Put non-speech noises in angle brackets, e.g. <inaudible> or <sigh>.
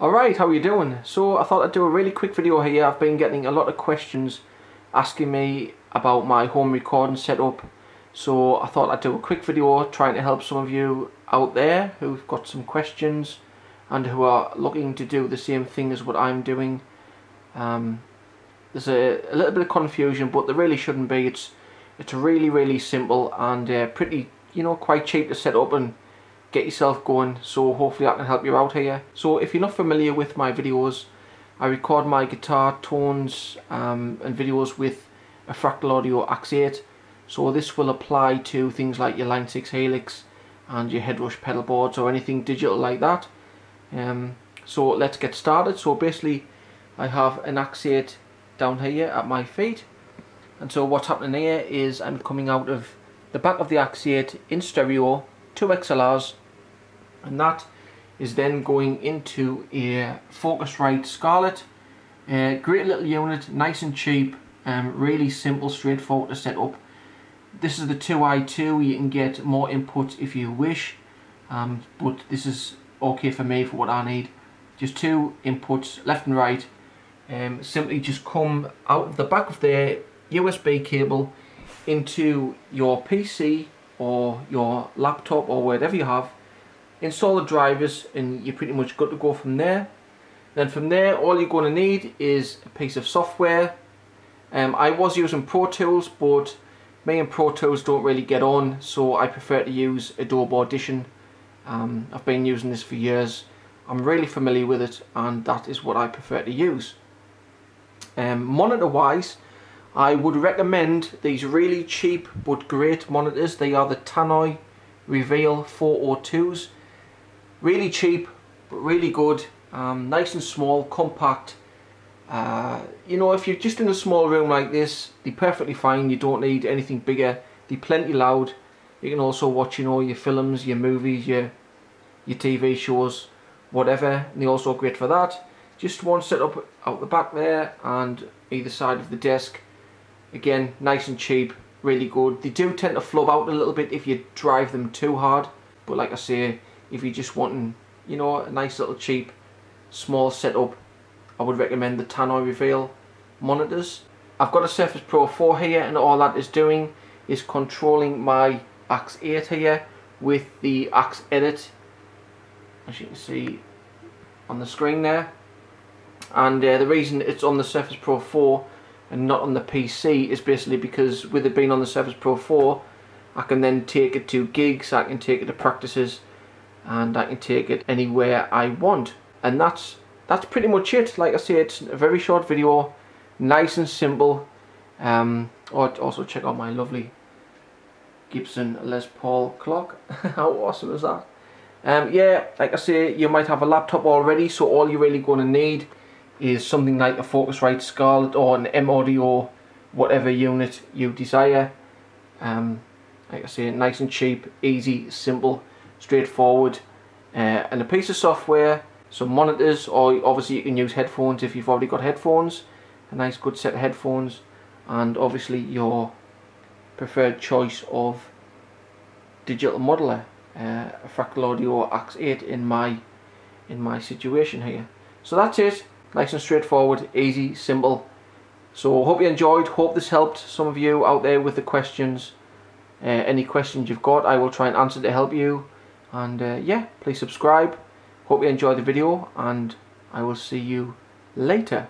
Alright, how are you doing? So I thought I'd do a really quick video here. I've been getting a lot of questions asking me about my home recording setup. So I thought I'd do a quick video trying to help some of you out there who've got some questions and who are looking to do the same thing as what I'm doing. Um, there's a, a, little bit of confusion but there really shouldn't be. It's it's really really simple and uh, pretty you know quite cheap to set up and get yourself going so hopefully I can help you out here. So if you're not familiar with my videos I record my guitar tones um, and videos with a Fractal Audio AX8 so this will apply to things like your Line 6 Helix and your Headrush pedal boards or anything digital like that. Um, so let's get started. So basically I have an AX8 down here at my feet and so what's happening here is I'm coming out of the back of the AX8 in stereo two XLRs and that is then going into a Focusrite Scarlett uh, great little unit nice and cheap um, really simple straightforward to set up. This is the 2i2 you can get more input if you wish um, but this is okay for me for what I need. Just two inputs left and right um, simply just come out of the back of the USB cable into your PC or your laptop or whatever you have install the drivers and you're pretty much good to go from there. Then from there all you're going to need is a piece of software. Um, I was using Pro Tools but me and Pro Tools don't really get on so I prefer to use Adobe Audition. Um, I've been using this for years. I'm really familiar with it and that is what I prefer to use. Um, monitor wise I would recommend these really cheap but great monitors. They are the Tannoy Reveal 402s. Really cheap, but really good. Um, nice and small, compact. Uh, you know, if you're just in a small room like this, they're perfectly fine. You don't need anything bigger. They're plenty loud. You can also watch, you know, your films, your movies, your your TV shows, whatever. And they're also great for that. Just one set up out the back there and either side of the desk Again, nice and cheap, really good. They do tend to flub out a little bit if you drive them too hard. But like I say, if you're just wanting, you know, a nice little cheap, small setup, I would recommend the Tannoy Reveal monitors. I've got a Surface Pro 4 here and all that is doing is controlling my AX8 here with the Axe Edit as you can see on the screen there and uh, the reason it's on the Surface Pro 4 and not on the PC is basically because with it being on the Surface Pro 4 I can then take it to gigs, I can take it to practices and I can take it anywhere I want. And that's that's pretty much it. Like I say it's a very short video nice and simple. Um, also check out my lovely Gibson Les Paul clock. <laughs> How awesome is that? Um, yeah like I say you might have a laptop already so all you're really going to need is something like a Focusrite Scarlett or an M-Audio whatever unit you desire. Um, like I say, nice and cheap, easy, simple, straightforward. Uh, and a piece of software, some monitors, or obviously you can use headphones if you've already got headphones. A nice good set of headphones. And obviously your preferred choice of digital modeler. Uh, a Fractal Audio AX8 in my in my situation here. So that's it. Nice and straightforward, easy, simple. So hope you enjoyed, hope this helped some of you out there with the questions. Uh, any questions you've got, I will try and answer to help you. And uh, yeah, please subscribe. Hope you enjoyed the video and I will see you later.